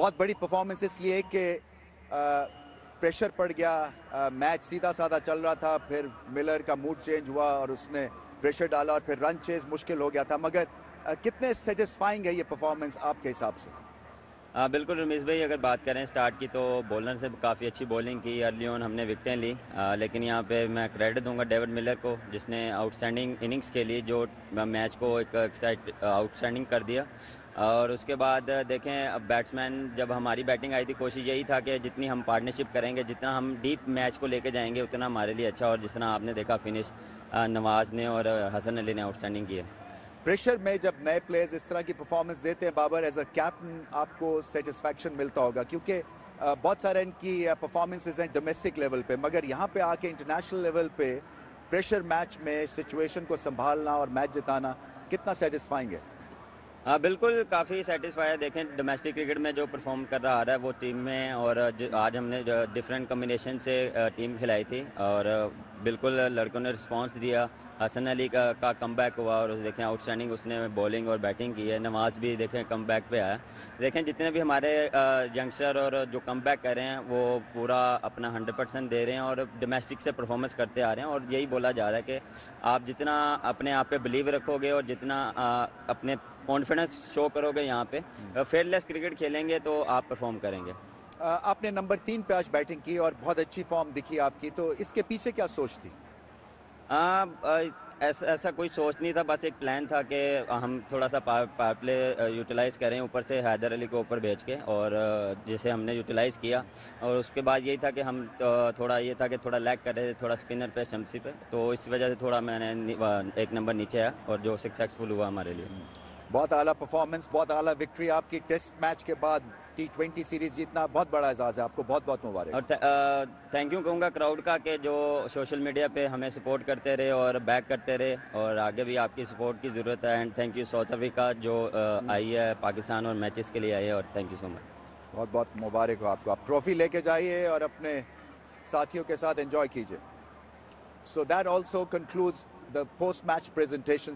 बहुत बड़ी परफॉर्मेंस इसलिए कि प्रेशर पड़ गया। आ, मैच सीधा साधा चल रहा था फिर मिलर का मूड चेंज हुआ और उसने प्रेशर डाला और फिर रन चेज मुश्किल हो गया था। मगर आ, कितने सेटिस्फाइंग है ये परफॉर्मेंस आपके हिसाब से? हाँ बिल्कुल रमेश भाई अगर बात करें स्टार्ट की तो बॉलर से काफ़ी अच्छी बॉलिंग की अर्ली ऑन हमने विकटें ली। आ, लेकिन यहाँ पे मैं क्रेडिट दूँगा डेविड मिलर को जिसने आउटस्टैंडिंग इनिंग्स के लिए जो मैच को एक एक्साइट आउटस्टैंडिंग कर दिया। और उसके बाद देखें अब बैट्समैन जब हमारी बैटिंग आई थी कोशिश यही था कि जितनी हम पार्टनरशिप करेंगे जितना हम डीप मैच को लेके जाएँगे उतना हमारे लिए अच्छा और जिस आपने देखा फिनिश नवाज़ ने और हसन अली ने आउटस्टैंडिंग किया। प्रेशर में जब नए प्लेयर्स इस तरह की परफॉर्मेंस देते हैं, बाबर एज अ कैप्टन आपको सेटिस्फैक्शन मिलता होगा, क्योंकि बहुत सारे इनकी परफॉर्मेंसेज हैं डोमेस्टिक लेवल पे, मगर यहाँ पे आके इंटरनेशनल लेवल पे प्रेशर मैच में सिचुएशन को संभालना और मैच जिताना कितना सेटिस्फाइंग है? हाँ बिल्कुल काफ़ी सेटिस्फाई है। देखें डोमेस्टिक क्रिकेट में जो परफॉर्म कर रहा आ रहा है, वो टीम में, और आज हमने डिफरेंट कम्बिनेशन से टीम खिलाई थी, और बिल्कुल लड़कों ने रिस्पांस दिया। हसन अली का, का कम बैक हुआ और देखें आउटस्टैंडिंग उसने बॉलिंग और बैटिंग की है। नमाज़ भी देखें कम बैक पे आया देखें जितने भी हमारे यंगस्टर और जो कम बैक कर रहे हैं वो पूरा अपना हंड्रेड परसेंट दे रहे हैं और डोमेस्टिक से परफॉर्मेंस करते आ रहे हैं और यही बोला जा रहा है कि आप जितना अपने आप पे बिलीव रखोगे और जितना अपने कॉन्फिडेंस शो करोगे यहाँ पे फेयरलेस क्रिकेट खेलेंगे तो आप परफॉर्म करेंगे। आपने नंबर तीन पे आज बैटिंग की और बहुत अच्छी फॉर्म दिखी आपकी तो इसके पीछे क्या सोच थी? हाँ ऐसा ऐसा कोई सोच नहीं था बस एक प्लान था कि हम थोड़ा सा पावर प्ले यूटिलाइज़ करें ऊपर से हैदर अली को ऊपर भेज के और जिसे हमने यूटिलाइज़ किया। और उसके बाद यही था कि हम थोड़ा ये था कि थोड़ा लैग कर रहे थे थोड़ा स्पिनर पे शमसी पे तो इस वजह से थोड़ा मैंने एक नंबर नीचे आया और जो सक्सेसफुल हुआ हमारे लिए। बहुत आला परफॉर्मेंस बहुत आला विक्ट्री आपकी टेस्ट मैच के बाद टी ट्वेंटी सीरीज़ जीतना बहुत बड़ा एजाज है। आपको बहुत बहुत मुबारक। और थैंक यू कहूँगा क्राउड का कि जो सोशल मीडिया पे हमें सपोर्ट करते रहे और बैक करते रहे और आगे भी आपकी सपोर्ट की ज़रूरत है। And thank you South Africa जो आई है पाकिस्तान और मैचेस के लिए आई है और थैंक यू सो मच बहुत बहुत मुबारक हो आपको। आप ट्रॉफी लेके जाइए और अपने साथियों के साथ एंजॉय कीजिए। So that also concludes the post match presentation